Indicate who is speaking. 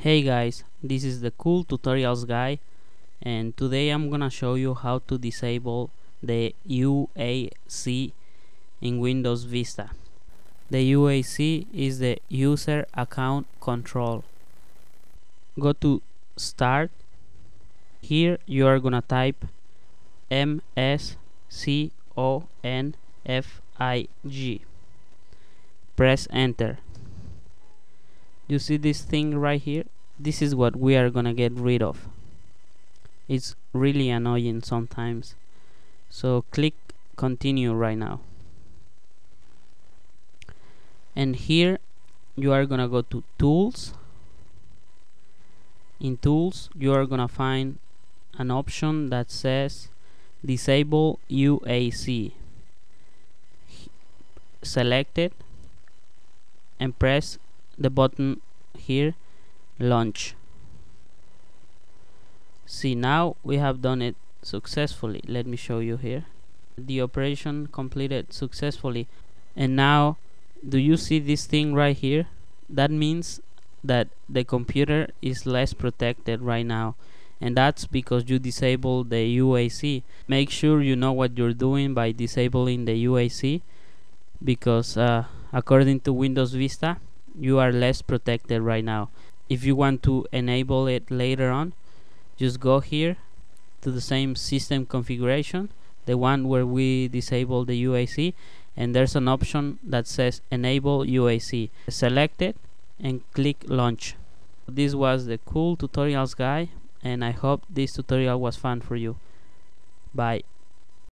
Speaker 1: Hey guys, this is the cool tutorials guy and today I'm gonna show you how to disable the UAC in Windows Vista. The UAC is the user account control. Go to start. Here you are gonna type MSCONFIG. Press enter you see this thing right here? This is what we are gonna get rid of. It's really annoying sometimes. So click continue right now. And here you are gonna go to tools. In tools you are gonna find an option that says disable UAC select it and press the button here launch. See now we have done it successfully. Let me show you here. The operation completed successfully. And now do you see this thing right here? That means that the computer is less protected right now. And that's because you disable the UAC make sure you know what you're doing by disabling the UAC because uh, according to Windows Vista you are less protected right now. If you want to enable it later on just go here to the same system configuration the one where we disable the UAC and there's an option that says enable UAC select it and click launch. This was the cool tutorials guy and I hope this tutorial was fun for you. Bye